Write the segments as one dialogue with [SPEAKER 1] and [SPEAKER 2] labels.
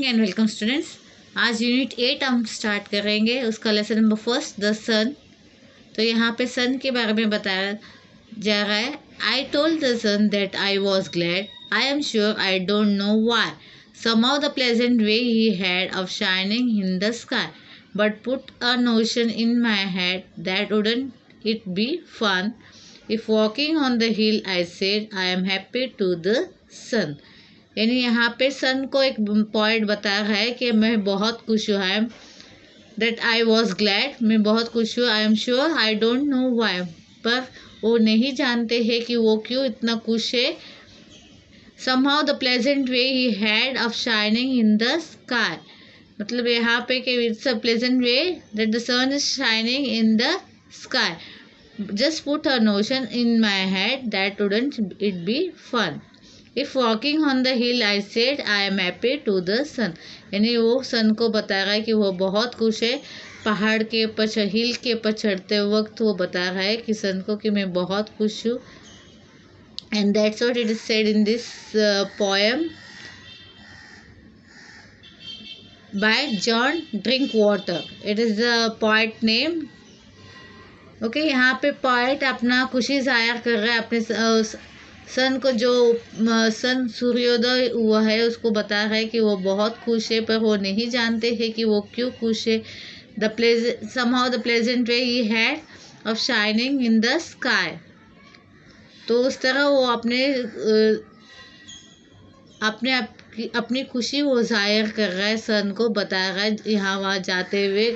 [SPEAKER 1] Morning and welcome students आज unit eight हम start करेंगे। उसका lesson number first the sun तो यहाँ पे सन के बारे में बताया जा रहा है। I told the sun that I was glad I am sure I don't know why somehow the pleasant way he had of shining in the sky but put a notion in my head that wouldn't it be fun if walking on the hill I said I am happy to the sun यानी यहाँ पे सन को एक point बताया है कि मैं बहुत खुश हूँ I am that I was glad मैं बहुत खुश हूँ I am sure I don't know why पर वो नहीं जानते हैं कि वो क्यों इतना खुश है। Somehow the pleasant way he had of shining in the sky मतलब यहाँ पे कि it's a pleasant way that the sun is shining in the sky just put a notion in my head that wouldn't it be fun if walking on the hill I said I am happy to the sun यानी वो सन को बता रहा है कि वो बहुत खुश है। पहाड़ के ऊपर हिल के ऊपर चढ़ते वक्त वो बता रहा है कि सन को कि मैं बहुत खुश हूँ। And that's what it is said in this poem by John Drinkwater it is the poet name okay यहाँ पे पॉइंट अपना खुशी ज़ाहिर कर रहा है अपने सन को जो सन सूर्योदय हुआ है, उसको बता रहा है कि वो बहुत खुश है, पर वो नहीं जानते हैं कि वो क्यों खुश है। The pleas somehow the pleasant way he had of shining in the sky तो उस तरह वो अपने अपने आप अपनी खुशी वो ज़ाहिर कर रहा है, सन को बता रहा है, यहाँ वहाँ जाते हुए।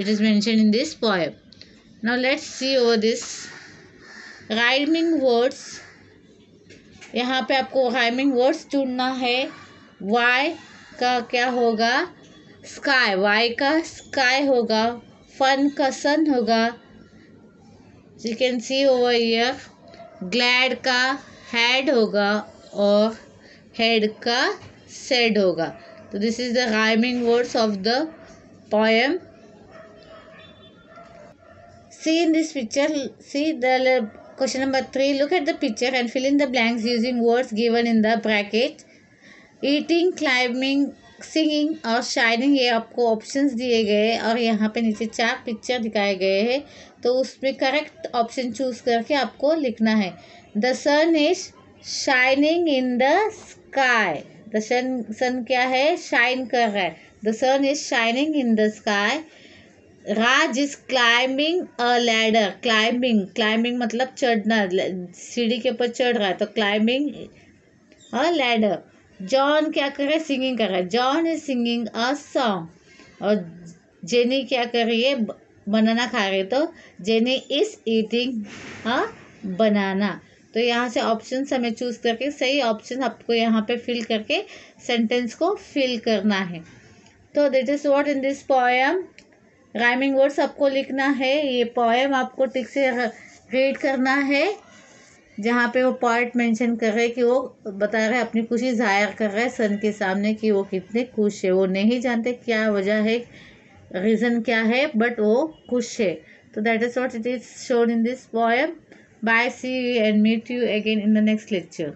[SPEAKER 1] It is mention in this poem now let's see over this rhyming words यहाँ पे आपको राइमिंग वर्ड्स चुनना है। वाई का क्या होगा? स्काई वाई का स्काई होगा। फन का सन होगा। You can see over here glad का हेड होगा और हेड का सेड होगा। तो this is the rhyming words of the poem see in this picture, see the Question number three. Look at the picture and fill in the blanks using words given in the bracket. Eating, climbing, singing और shining ये आपको options दिए गए और यहाँ पे नीचे चार पिक्चर दिखाए गए हैं। तो उसमें करेक्ट ऑप्शन चूज़ करके आपको लिखना है। The sun is shining in the sky the sun sun क्या है? शाइन कर रहा है। The sun is shining in the sky Raj is climbing a ladder, climbing climbing मतलब चढ़ना सीढ़ी के ऊपर चढ़ रहा है तो क्लाइंबिंग अ लैडर। जॉन क्या कर रहा है? सिंगिंग कर रहा है। John is singing a song. और जेनी क्या कर रही है? बनाना खा रही है। तो Jenny is eating a banana. तो यहाँ से ऑप्शन हमें चूज़ करके, सही ऑप्शन आपको यहाँ पे फिल करके, सेंटेंस को फिल करना है। तो that is what in this poem rhyming words आपको लिखना है, ये पोएम आपको टिक से रीड करना है, जहाँ पे वो पार्ट मेंशन कर रहे कि वो बता रहे अपनी खुशी ज़ाहिर कर रहे सन के सामने कि वो कितने खुश है। वो नहीं जानते क्या वजह है रीज़न क्या है बट वो खुश है। तो that is what it is shown in this poem bye see and meet you again in the next lecture